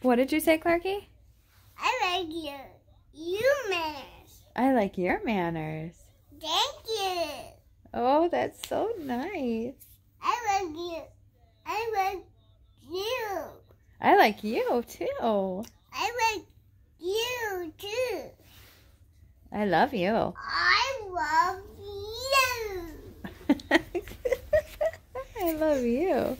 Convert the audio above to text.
What did you say, Clarky? I like you. You manners. I like your manners. Thank you. Oh, that's so nice. I like you. I like you. I like you too. I like you too. I love you. I love you. I love you.